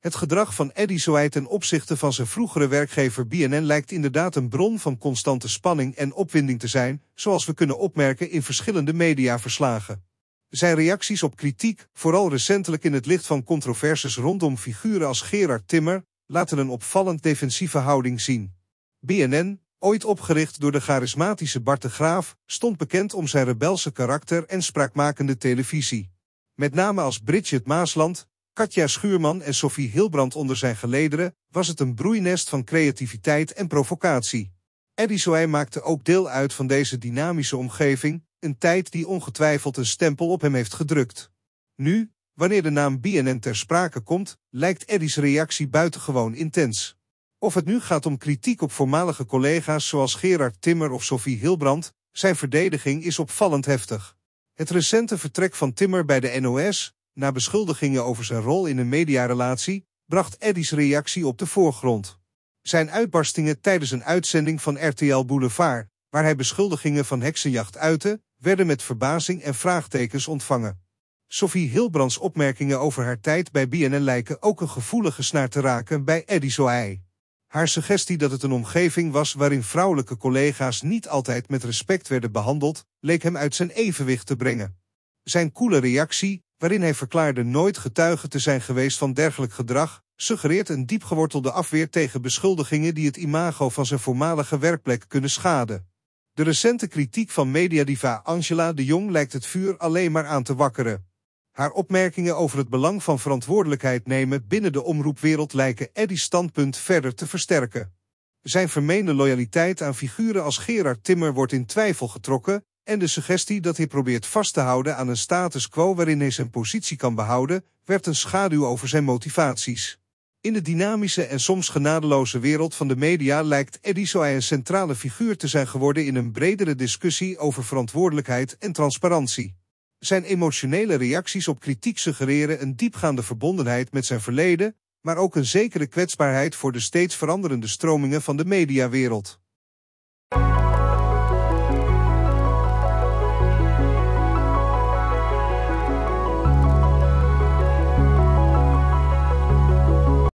Het gedrag van Eddie Zoey ten opzichte van zijn vroegere werkgever BNN lijkt inderdaad een bron van constante spanning en opwinding te zijn, zoals we kunnen opmerken in verschillende mediaverslagen. Zijn reacties op kritiek, vooral recentelijk in het licht van controverses rondom figuren als Gerard Timmer, laten een opvallend defensieve houding zien. BNN, ooit opgericht door de charismatische Bart de Graaf, stond bekend om zijn rebelse karakter en spraakmakende televisie. Met name als Bridget Maasland, Katja Schuurman en Sophie Hilbrand onder zijn gelederen, was het een broeinest van creativiteit en provocatie. Eddie Zoey maakte ook deel uit van deze dynamische omgeving, een tijd die ongetwijfeld een stempel op hem heeft gedrukt. Nu, wanneer de naam BNN ter sprake komt, lijkt Eddie's reactie buitengewoon intens. Of het nu gaat om kritiek op voormalige collega's zoals Gerard Timmer of Sophie Hilbrand, zijn verdediging is opvallend heftig. Het recente vertrek van Timmer bij de NOS, na beschuldigingen over zijn rol in een mediarelatie, bracht Eddie's reactie op de voorgrond. Zijn uitbarstingen tijdens een uitzending van RTL Boulevard, waar hij beschuldigingen van heksenjacht uitte, werden met verbazing en vraagtekens ontvangen. Sophie Hilbrands opmerkingen over haar tijd bij BNN lijken ook een gevoelige snaar te raken bij Eddie Zoey. Haar suggestie dat het een omgeving was waarin vrouwelijke collega's niet altijd met respect werden behandeld, leek hem uit zijn evenwicht te brengen. Zijn koele reactie, waarin hij verklaarde nooit getuige te zijn geweest van dergelijk gedrag, suggereert een diepgewortelde afweer tegen beschuldigingen die het imago van zijn voormalige werkplek kunnen schaden. De recente kritiek van mediadiva Angela de Jong lijkt het vuur alleen maar aan te wakkeren. Haar opmerkingen over het belang van verantwoordelijkheid nemen binnen de omroepwereld lijken Eddie's standpunt verder te versterken. Zijn vermeende loyaliteit aan figuren als Gerard Timmer wordt in twijfel getrokken en de suggestie dat hij probeert vast te houden aan een status quo waarin hij zijn positie kan behouden, werd een schaduw over zijn motivaties. In de dynamische en soms genadeloze wereld van de media lijkt Eddie Zoey een centrale figuur te zijn geworden in een bredere discussie over verantwoordelijkheid en transparantie. Zijn emotionele reacties op kritiek suggereren een diepgaande verbondenheid met zijn verleden, maar ook een zekere kwetsbaarheid voor de steeds veranderende stromingen van de mediawereld.